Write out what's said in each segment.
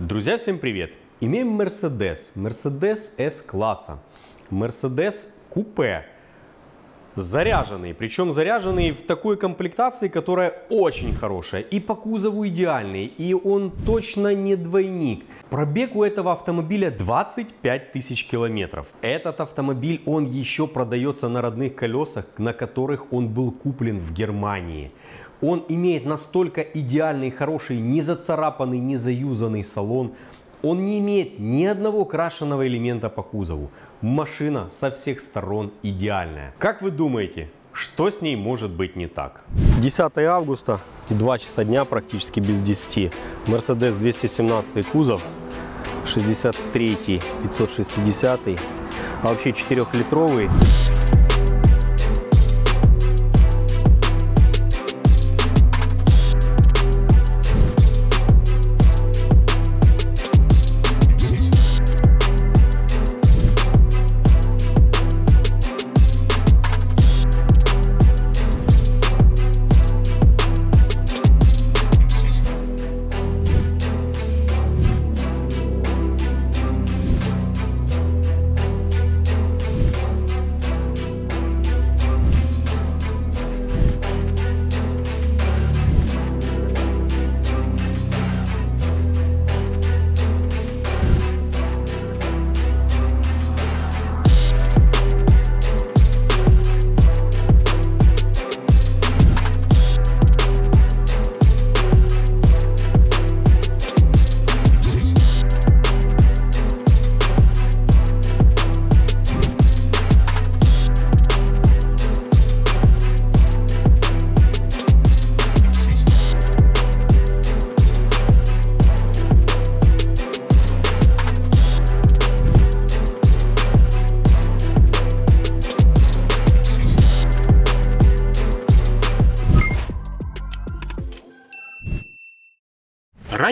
Друзья, всем привет! Имеем Mercedes, Mercedes S-класса, Mercedes купе, заряженный, причем заряженный в такой комплектации, которая очень хорошая, и по кузову идеальный, и он точно не двойник. Пробег у этого автомобиля 25 тысяч километров. Этот автомобиль, он еще продается на родных колесах, на которых он был куплен в Германии. Он имеет настолько идеальный, хороший, не зацарапанный, не заюзанный салон. Он не имеет ни одного крашеного элемента по кузову. Машина со всех сторон идеальная. Как вы думаете, что с ней может быть не так? 10 августа, 2 часа дня практически без 10. Mercedes 217 кузов, 63 560, а вообще 4-литровый.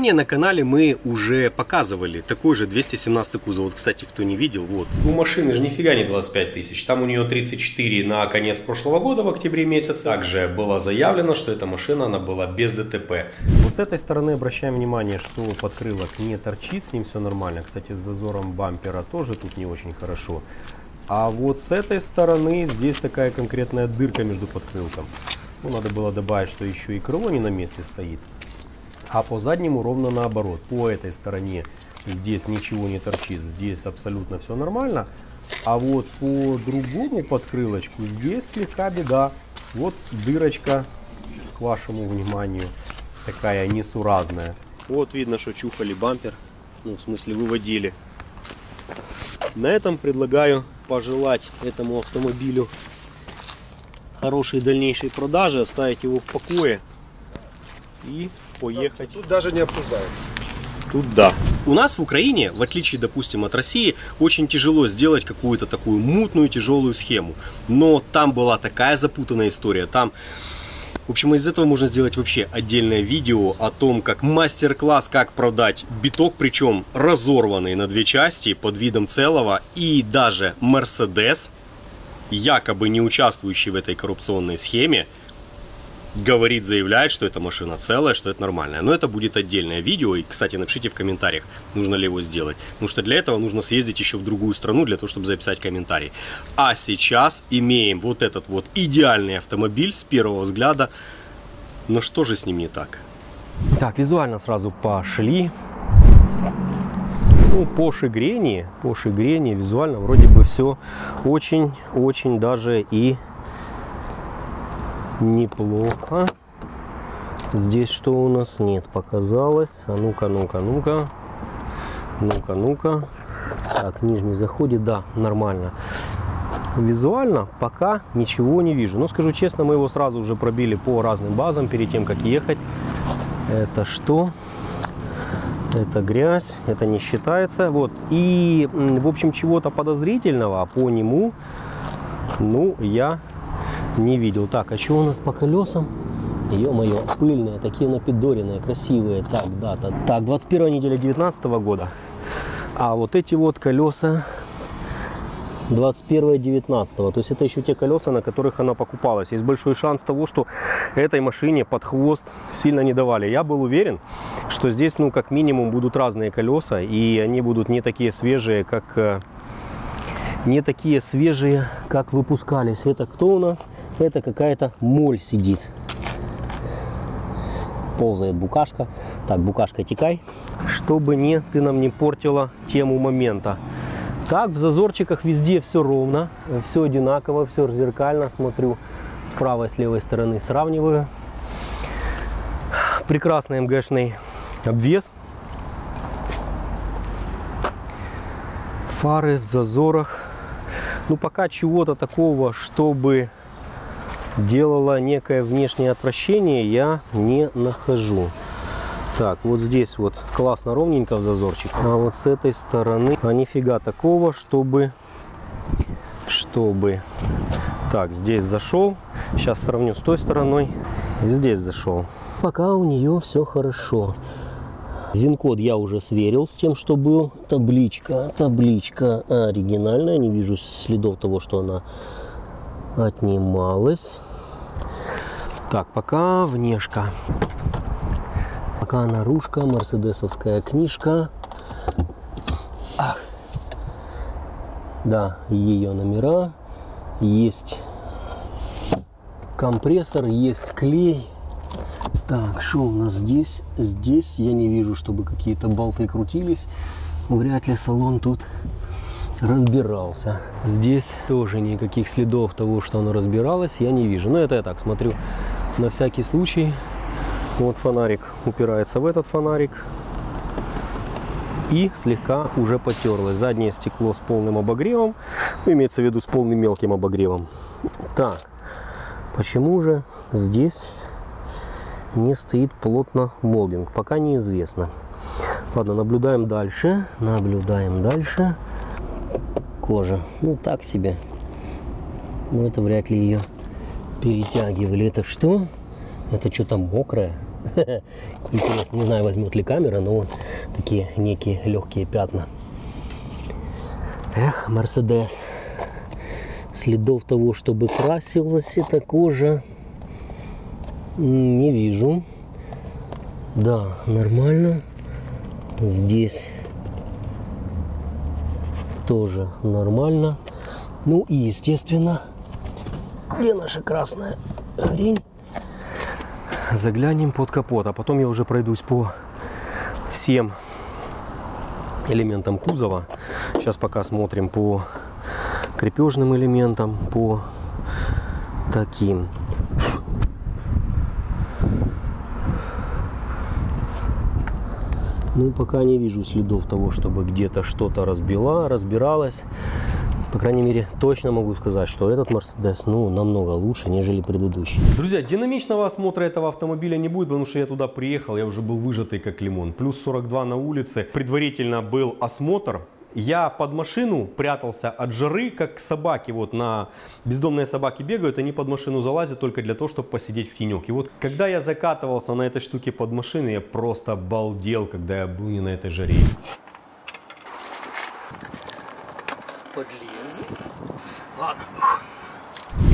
Ранее на канале мы уже показывали такой же 217 кузов. Вот, кстати, кто не видел, вот. У машины же нифига не 25 тысяч. Там у нее 34 на конец прошлого года, в октябре месяце. Также было заявлено, что эта машина, она была без ДТП. Вот с этой стороны обращаем внимание, что подкрылок не торчит, с ним все нормально. Кстати, с зазором бампера тоже тут не очень хорошо. А вот с этой стороны здесь такая конкретная дырка между подкрылком. Ну, надо было добавить, что еще и крыло не на месте стоит. А по заднему ровно наоборот. По этой стороне здесь ничего не торчит, здесь абсолютно все нормально. А вот по другому подкрылочку здесь слегка беда. Вот дырочка, к вашему вниманию, такая несуразная. Вот видно, что чухали бампер, ну в смысле выводили. На этом предлагаю пожелать этому автомобилю хорошей дальнейшей продажи, оставить его в покое и поехать. Тут даже не обсуждаем. Тут да. У нас в Украине, в отличие, допустим, от России, очень тяжело сделать какую-то такую мутную, тяжелую схему. Но там была такая запутанная история. Там в общем, из этого можно сделать вообще отдельное видео о том, как мастер-класс, как продать биток, причем разорванный на две части под видом целого, и даже Mercedes, якобы не участвующий в этой коррупционной схеме, говорит, заявляет, что эта машина целая, что это нормальная. Но это будет отдельное видео. И, кстати, напишите в комментариях, нужно ли его сделать. Потому что для этого нужно съездить еще в другую страну, для того, чтобы записать комментарий. А сейчас имеем вот этот вот идеальный автомобиль с первого взгляда. Но что же с ним не так? Так, визуально сразу пошли. Ну, по шигрени, по шигрени визуально вроде бы все очень-очень даже и неплохо. Здесь что у нас? Нет, показалось. А ну-ка, ну-ка, ну-ка. Ну-ка, ну-ка. Так, нижний заходит. Да, нормально. Визуально пока ничего не вижу. Но скажу честно, мы его сразу уже пробили по разным базам перед тем, как ехать. Это что? Это грязь, это не считается. Вот. И, в общем, чего-то подозрительного по нему, ну, я не видел. Так, а что у нас по колесам? Ё-моё, пыльные, такие напидоренные, красивые. Так, дата. Так, 21 неделя 19 года. А вот эти вот колеса 21-19. То есть это еще те колеса, на которых она покупалась. Есть большой шанс того, что этой машине под хвост сильно не давали. Я был уверен, что здесь, ну, как минимум, будут разные колеса, и они будут не такие свежие, как э, не такие свежие, как выпускались. Это кто у нас? Это какая-то моль сидит. Ползает букашка. Так, букашка, текай. Чтобы не ты нам не портила тему момента. Так, в зазорчиках везде все ровно, все одинаково, все зеркально. Смотрю с правой, с левой стороны, сравниваю. Прекрасный МГшный обвес. Фары в зазорах. Ну, пока чего-то такого, чтобы делало некое внешнее отвращение, я не нахожу. Так, вот здесь вот классно ровненько в зазорчик. А вот с этой стороны, а нифига такого, чтобы... Чтобы... Так, здесь зашел. Сейчас сравню с той стороной. Здесь зашел. Пока у нее все хорошо. Вин-код я уже сверил с тем, что был. Табличка, табличка оригинальная. Не вижу следов того, что она отнималась. Так, пока внешка. Пока наружка, мерседесовская книжка. Ах. Да, ее номера. Есть компрессор, есть клей. Так, что у нас здесь? Здесь я не вижу, чтобы какие-то болты крутились. Вряд ли салон тут разбирался. Здесь тоже никаких следов того, что оно разбиралось, я не вижу. Но это я так смотрю на всякий случай. Вот фонарик упирается в этот фонарик. И слегка уже потерлось. Заднее стекло с полным обогревом. Ну, имеется в виду с полным мелким обогревом. Так, почему же здесь не стоит плотно молдинг? Пока неизвестно. Ладно, наблюдаем дальше. Наблюдаем дальше. Кожа. Ну, так себе. Но это вряд ли ее перетягивали. Это что? Это что там мокрое? Интересно, не знаю, возьмет ли камера, но вот такие некие легкие пятна. Эх, Мерседес. Следов того, чтобы красилась эта кожа, не вижу. Да, нормально. Здесь тоже нормально. Ну и, естественно, где наша красная хрень? Заглянем под капот, а потом я уже пройдусь по всем элементам кузова. Сейчас пока смотрим по крепежным элементам, по таким. Ну, пока не вижу следов того, чтобы где-то что-то разбила, разбиралось. По крайней мере, точно могу сказать, что этот Mercedes, ну, намного лучше, нежели предыдущий. Друзья, динамичного осмотра этого автомобиля не будет, потому что я туда приехал, я уже был выжатый как лимон. Плюс 42 на улице. Предварительно был осмотр. Я под машину прятался от жары, как собаки, вот на бездомные собаки бегают, они под машину залазят только для того, чтобы посидеть в тенек. И вот когда я закатывался на этой штуке под машиной, я просто балдел, когда я был не на этой жаре. Подлез. Ладно.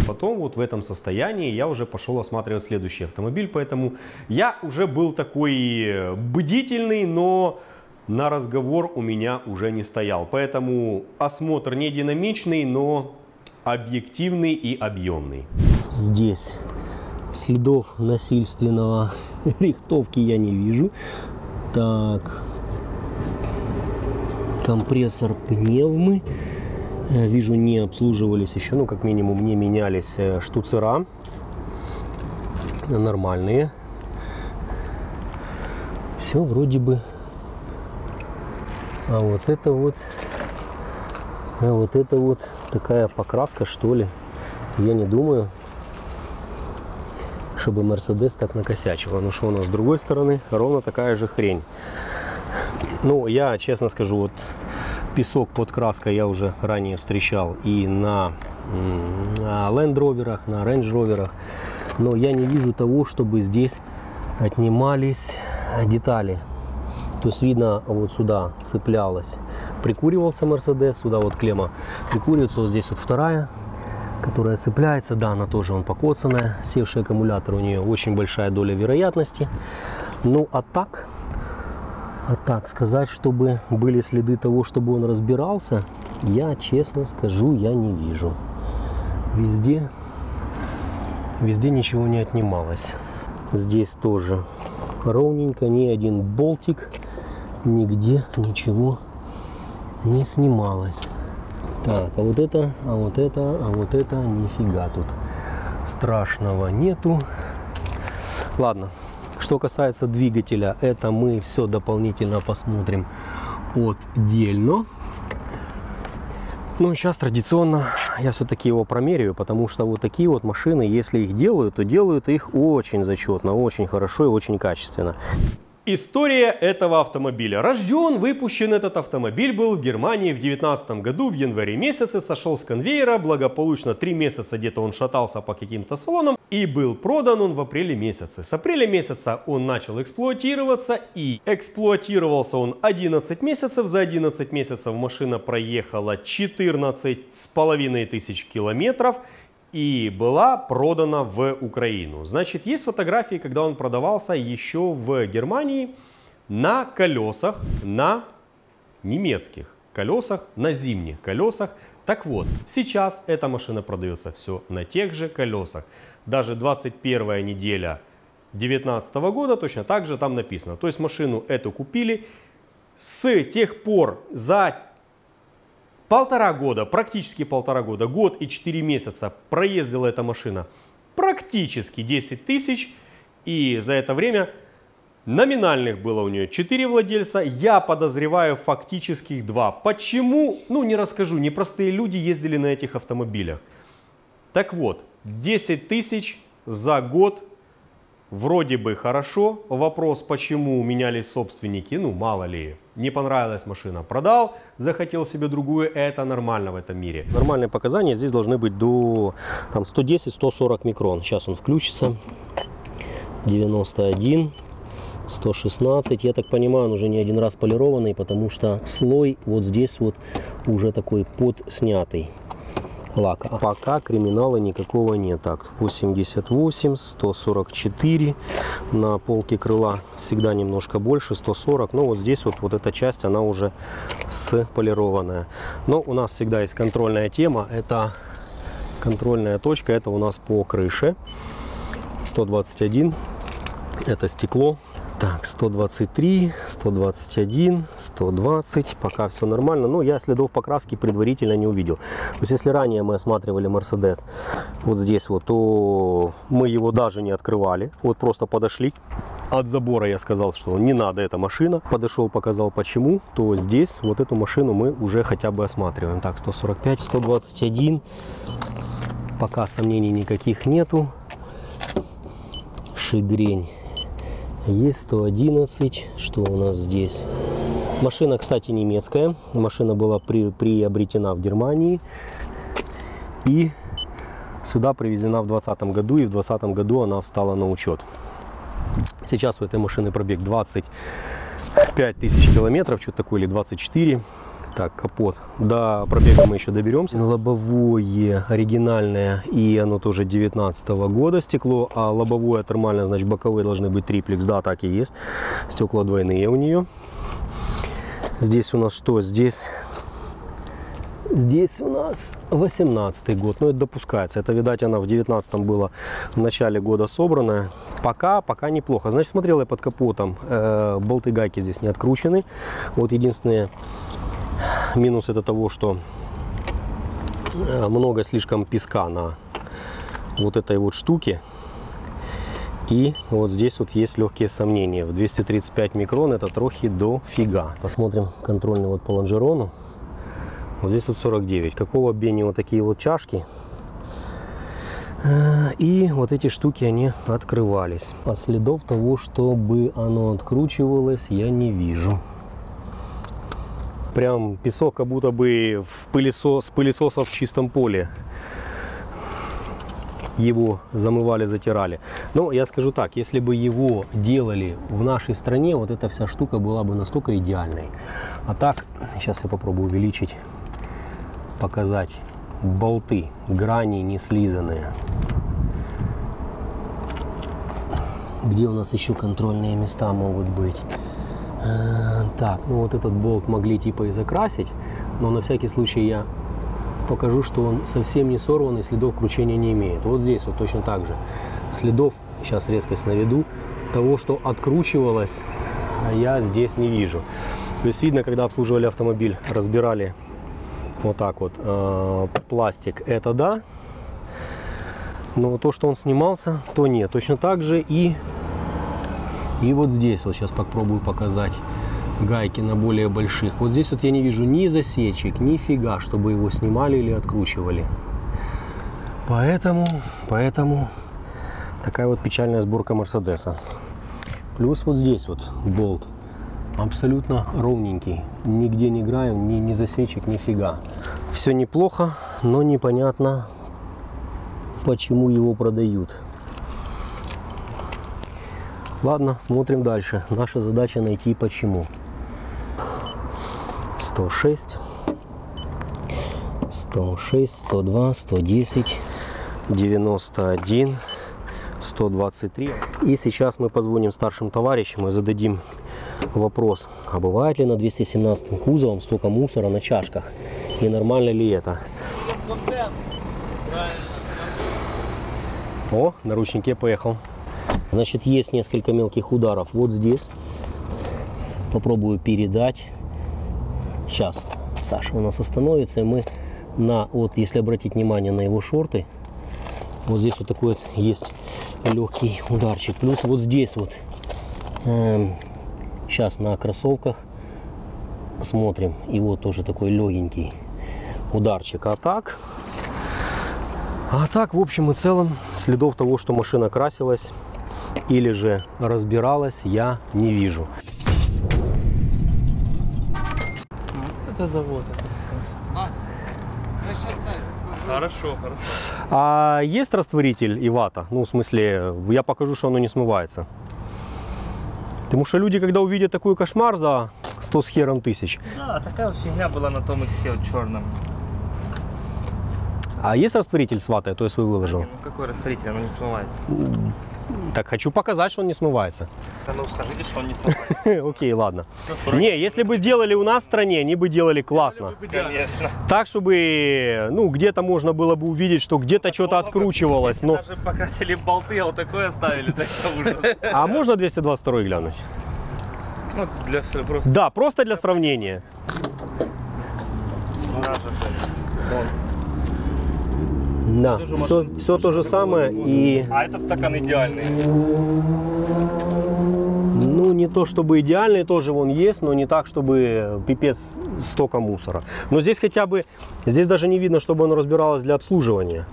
Потом вот в этом состоянии я уже пошел осматривать следующий автомобиль, поэтому я уже был такой бдительный, но на разговор у меня уже не стоял. Поэтому осмотр не динамичный, но объективный и объемный. Здесь следов насильственного рихтовки я не вижу. Так, компрессор пневмы. Э, вижу, не обслуживались еще, ну, как минимум, не менялись э, штуцера. Нормальные. Все вроде бы а вот это вот, а вот это вот такая покраска, что ли. Я не думаю, чтобы Мерседес так накосячила. Ну что у нас с другой стороны, ровно такая же хрень. Ну, я честно скажу, вот песок под краской я уже ранее встречал и на, на Land Rover, на Range Rover. Но я не вижу того, чтобы здесь отнимались детали То есть видно, вот сюда цеплялась, прикуривался Мерседес, сюда вот клемма прикуривается, вот здесь вот вторая, которая цепляется, да, она тоже он покоцанная, севший аккумулятор у нее очень большая доля вероятности. Ну а так, а так сказать, чтобы были следы того, чтобы он разбирался, я честно скажу, я не вижу. Везде, везде ничего не отнималось. Здесь тоже ровненько, ни один болтик, нигде ничего не снималось. Так, а вот это, а вот это, а вот это, нифига тут страшного нету. Ладно, что касается двигателя, это мы все дополнительно посмотрим отдельно. Ну, сейчас традиционно я все-таки его промеряю, потому что вот такие вот машины, если их делают, то делают их очень зачетно, очень хорошо и очень качественно. История этого автомобиля. Рожден, выпущен этот автомобиль был в Германии в 2019 году, в январе месяце, сошел с конвейера, благополучно 3 месяца где-то он шатался по каким-то салонам и был продан он в апреле месяце. С апреля месяца он начал эксплуатироваться и эксплуатировался он 11 месяцев. За 11 месяцев машина проехала 14 с половиной тысяч километров и была продана в Украину. Значит, есть фотографии, когда он продавался еще в Германии на колесах, на немецких колесах, на зимних колесах. Так вот, сейчас эта машина продается все на тех же колесах. Даже 21 неделя 2019 года точно так же там написано. То есть машину эту купили. С тех пор за Полтора года, практически полтора года, год и 4 месяца проездила эта машина практически 10 тысяч. И за это время номинальных было у нее 4 владельца. Я подозреваю фактических 2. Почему? Ну не расскажу. Непростые люди ездили на этих автомобилях. Так вот, 10 тысяч за год Вроде бы хорошо. Вопрос, почему менялись собственники, ну мало ли. Не понравилась машина, продал, захотел себе другую, это нормально в этом мире. Нормальные показания здесь должны быть до 110-140 микрон. Сейчас он включится. 91, 116. Я так понимаю, он уже не один раз полированный, потому что слой вот здесь вот уже такой подснятый лака. Пока криминала никакого нет. Так, 88, 144. На полке крыла всегда немножко больше, 140. Но вот здесь вот, вот эта часть, она уже сполированная. Но у нас всегда есть контрольная тема. Это контрольная точка. Это у нас по крыше. 121. Это стекло. Так, 123, 121, 120, пока все нормально. Но я следов покраски предварительно не увидел. То есть, если ранее мы осматривали Mercedes вот здесь вот, то мы его даже не открывали. Вот просто подошли. От забора я сказал, что не надо эта машина. Подошел, показал почему. То здесь вот эту машину мы уже хотя бы осматриваем. Так, 145, 121. Пока сомнений никаких нету. Шигрень есть 111. Что у нас здесь? Машина, кстати, немецкая. Машина была при, приобретена в Германии. И сюда привезена в 2020 году. И в 2020 году она встала на учет. Сейчас у этой машины пробег 25 тысяч километров. Что-то такое, или 24. Так, капот. До пробега мы еще доберемся. Лобовое оригинальное, и оно тоже 19 -го года стекло, а лобовое термальное, значит, боковые должны быть триплекс. Да, так и есть. Стекла двойные у нее. Здесь у нас что? Здесь Здесь у нас 18 год, но это допускается. Это, видать, она в 19 было в начале года собранная. Пока, пока неплохо. Значит, смотрел я под капотом, э, болты гайки здесь не откручены. Вот единственное, Минус это того, что э, много слишком песка на вот этой вот штуке. И вот здесь вот есть легкие сомнения. В 235 микрон это трохи дофига. Посмотрим контрольный вот по лонжерону. Вот здесь вот 49. Какого бени вот такие вот чашки. Э, и вот эти штуки, они открывались. А следов того, чтобы оно откручивалось, я не вижу прям песок как будто бы в пылесос, пылесосов в чистом поле. его замывали, затирали. Но я скажу так, если бы его делали в нашей стране, вот эта вся штука была бы настолько идеальной. А так, сейчас я попробую увеличить, показать болты, грани не слизанные. Где у нас еще контрольные места могут быть? Э, Так, ну вот этот болт могли типа и закрасить, но на всякий случай я покажу, что он совсем не сорван и следов кручения не имеет. Вот здесь вот точно так же. Следов, сейчас резкость наведу, того, что откручивалось, я здесь не вижу. То есть видно, когда обслуживали автомобиль, разбирали вот так вот э, пластик, это да. Но то, что он снимался, то нет. Точно так же и, и вот здесь, вот сейчас попробую показать гайки на более больших. Вот здесь вот я не вижу ни засечек, ни фига, чтобы его снимали или откручивали. Поэтому, поэтому такая вот печальная сборка Мерседеса. Плюс вот здесь вот болт абсолютно ровненький. Нигде не играем, ни, ни засечек, ни фига. Все неплохо, но непонятно, почему его продают. Ладно, смотрим дальше. Наша задача найти почему. 106, 106, 102, 110, 91, 123. И сейчас мы позвоним старшим товарищам и зададим вопрос, а бывает ли на 217 кузовом столько мусора на чашках? И нормально ли это? О, на ручнике поехал. Значит, есть несколько мелких ударов вот здесь. Попробую передать. Сейчас Саша у нас остановится, и мы на, вот если обратить внимание на его шорты, вот здесь вот такой вот есть легкий ударчик. Плюс вот здесь вот, эм, сейчас на кроссовках смотрим, и вот тоже такой легенький ударчик. А так, а так, в общем и целом, следов того, что машина красилась или же разбиралась, я не вижу. Это завод. Хорошо, хорошо. А есть растворитель и вата? Ну, в смысле, я покажу, что оно не смывается. Потому что люди, когда увидят такой кошмар за 100 с хером тысяч, Да, такая вот фигня была на том иксе вот черном. а есть растворитель с ватой, а то я свой выложил. Ну какой растворитель, оно не смывается. Так хочу показать, что он не смывается. Да ну скажите, что он не смывается. Окей, ладно. Не, если бы делали у нас в стране, они бы делали классно. Конечно. Так, чтобы, ну, где-то можно было бы увидеть, что где-то что-то откручивалось. Но... Даже покрасили болты, а вот такое оставили. А можно 222 глянуть? Ну, для просто... Да, просто для сравнения. Да, все, все то же самое. И, А этот стакан идеальный. ну, не то чтобы идеальный тоже вон есть, но не так, чтобы пипец столько мусора. Но здесь хотя бы, здесь даже не видно, чтобы оно разбиралось для обслуживания.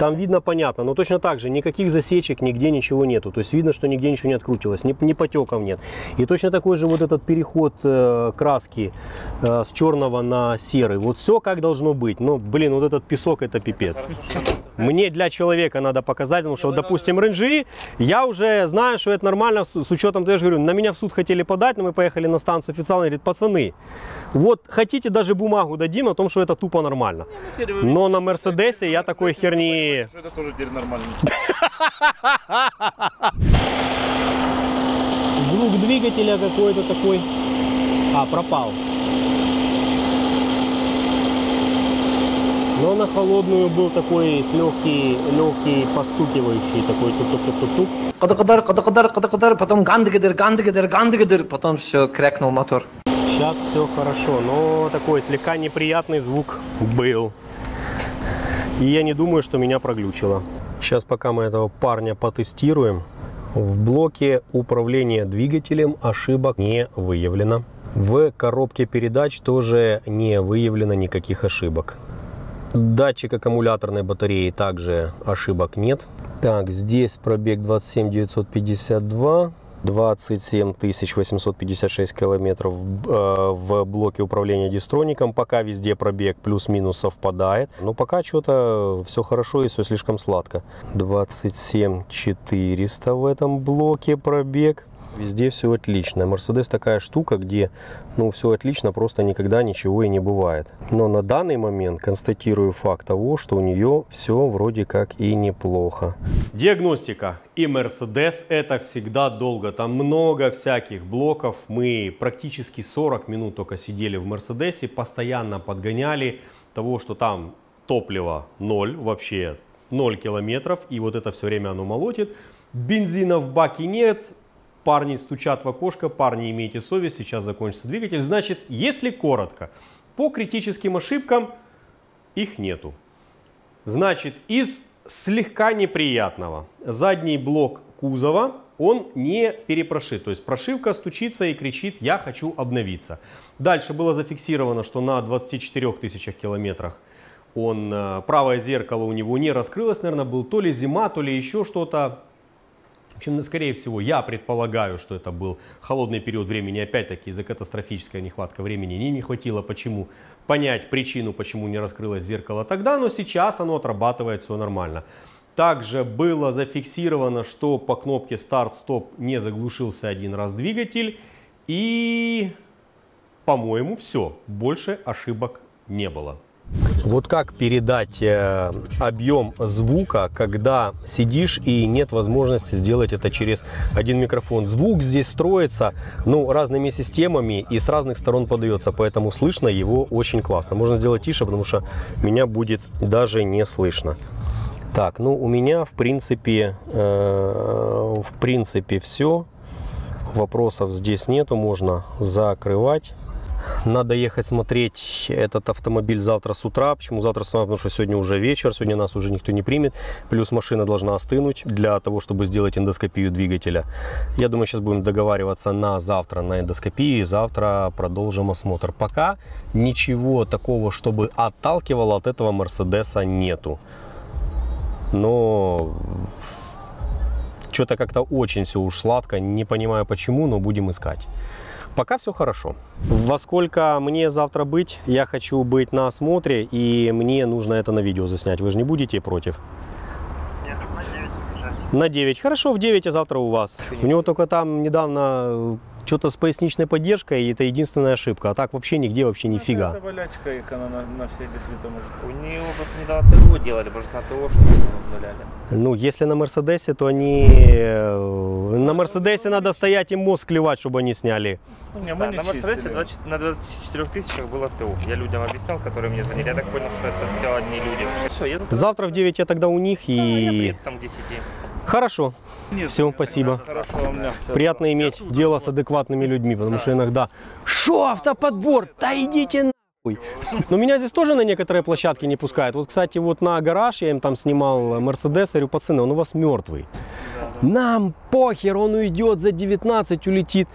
Там видно понятно, но точно так же никаких засечек, нигде ничего нету. То есть видно, что нигде ничего не открутилось, ни, ни потеков нет. И точно такой же вот этот переход э, краски э, с черного на серый. Вот все как должно быть. Но, блин, вот этот песок это пипец. Мне для человека надо показать, потому что, вот, допустим, ренжи, я уже знаю, что это нормально, с, с учетом, я же говорю, на меня в суд хотели подать, но мы поехали на станцию официально, говорит, пацаны, вот хотите даже бумагу дадим о том, что это тупо нормально. Но на Мерседесе я такой херни... Это тоже теперь нормально. Звук двигателя какой-то такой... А, пропал. Но на холодную был такой с легкий, легкий постукивающий, такой тук-тук-тук-тук. Кадыр, кадыр, кадыр, кадыр, кадыр, потом гандыгадыр, гандыгадыр, гандыгадыр, потом все, крякнул мотор. Сейчас все хорошо, но такой слегка неприятный звук был. И я не думаю, что меня проглючило. Сейчас пока мы этого парня потестируем, в блоке управления двигателем ошибок не выявлено. В коробке передач тоже не выявлено никаких ошибок. Датчик аккумуляторной батареи также ошибок нет. Так, здесь пробег 27 952. 27 856 километров э, в блоке управления дистроником. Пока везде пробег плюс-минус совпадает. Но пока что-то все хорошо и все слишком сладко. 27 400 в этом блоке пробег. Везде все отлично. Мерседес такая штука, где ну все отлично, просто никогда ничего и не бывает. Но на данный момент констатирую факт того, что у нее все вроде как и неплохо. Диагностика и Mercedes это всегда долго. Там много всяких блоков. Мы практически 40 минут только сидели в Мерседесе, постоянно подгоняли того, что там топливо 0, вообще 0 километров, и вот это все время оно молотит. Бензина в баке нет, парни стучат в окошко, парни имейте совесть, сейчас закончится двигатель. Значит, если коротко, по критическим ошибкам их нету. Значит, из слегка неприятного задний блок кузова, он не перепрошит. То есть прошивка стучится и кричит «я хочу обновиться». Дальше было зафиксировано, что на 24 тысячах километрах он, э, правое зеркало у него не раскрылось, наверное, был то ли зима, то ли еще что-то общем, скорее всего, я предполагаю, что это был холодный период времени, опять-таки из-за катастрофической нехватка времени не, не хватило, почему понять причину, почему не раскрылось зеркало тогда, но сейчас оно отрабатывает все нормально. Также было зафиксировано, что по кнопке старт-стоп не заглушился один раз двигатель и, по-моему, все, больше ошибок не было. Вот как передать э, объем звука, когда сидишь и нет возможности сделать это через один микрофон. Звук здесь строится ну, разными системами и с разных сторон подается, поэтому слышно его очень классно. Можно сделать тише, потому что меня будет даже не слышно. Так, ну у меня в принципе, э, в принципе все. Вопросов здесь нету, можно закрывать. Надо ехать смотреть этот автомобиль завтра с утра. Почему завтра с утра? Потому что сегодня уже вечер, сегодня нас уже никто не примет. Плюс машина должна остынуть для того, чтобы сделать эндоскопию двигателя. Я думаю, сейчас будем договариваться на завтра на эндоскопию и завтра продолжим осмотр. Пока ничего такого, чтобы отталкивало от этого Мерседеса нету. Но что-то как-то очень все уж сладко, не понимаю почему, но будем искать. Пока все хорошо. Во сколько мне завтра быть? Я хочу быть на осмотре, и мне нужно это на видео заснять. Вы же не будете против? Нет, на 9 уже. На 9. Хорошо, в 9, а завтра у вас. У него только там недавно что-то с поясничной поддержкой, и это единственная ошибка. А так вообще нигде вообще нифига. Это болячка, и она на, на все битвы может. У него просто недавно ТО делали, может на ТО что-то обнуляли. Ну, если на Мерседесе, то они... На Мерседесе надо стоять и мозг клевать, чтобы они сняли. Не, мы не на Мерседесе чистили. 20 на 24 тысячах было ТО. Я людям объяснял, которые мне звонили. Я так понял, что это все одни люди. Все, я завтра Завтра в 9 я тогда у них я и... приеду там к 10. Хорошо. Все, спасибо. Хорошо, всё. Приятно иметь дело с адекватными людьми, потому что иногда «Шо, автоподбор? Да идите нахуй!» Но меня здесь тоже на некоторые площадки не пускают. Вот, кстати, вот на гараж я им там снимал Мерседес, я говорю, пацаны, он у вас мертвый. Нам похер, он уйдет за 19, улетит.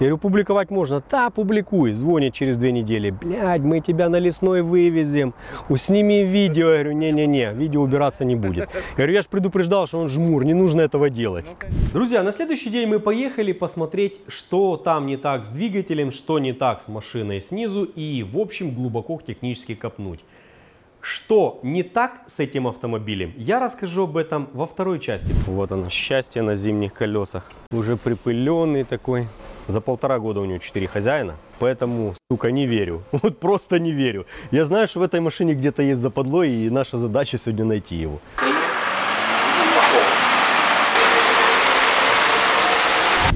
Я говорю, публиковать можно? Да, публикуй. Звонит через две недели. Блядь, мы тебя на лесной вывезем. У, Сними видео. Я говорю, не-не-не, видео убираться не будет. Я говорю, я же предупреждал, что он жмур, не нужно этого делать. Друзья, на следующий день мы поехали посмотреть, что там не так с двигателем, что не так с машиной снизу и, в общем, глубоко технически копнуть. Что не так с этим автомобилем, я расскажу об этом во второй части. Вот оно, счастье на зимних колесах. Уже припыленный такой. За полтора года у него четыре хозяина, поэтому, сука, не верю. Вот просто не верю. Я знаю, что в этой машине где-то есть западло, и наша задача сегодня найти его.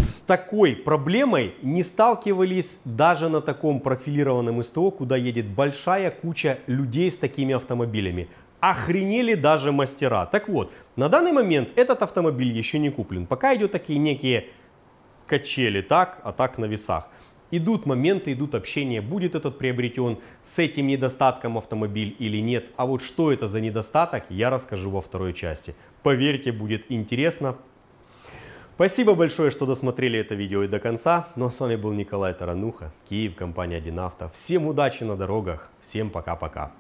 С такой проблемой не сталкивались даже на таком профилированном СТО, куда едет большая куча людей с такими автомобилями. Охренели даже мастера. Так вот, на данный момент этот автомобиль еще не куплен. Пока идут такие некие качели, так, а так на весах. Идут моменты, идут общения, будет этот приобретен с этим недостатком автомобиль или нет. А вот что это за недостаток, я расскажу во второй части. Поверьте, будет интересно. Спасибо большое, что досмотрели это видео и до конца. Ну а с вами был Николай Тарануха, Киев, компания Динавто. Всем удачи на дорогах, всем пока-пока.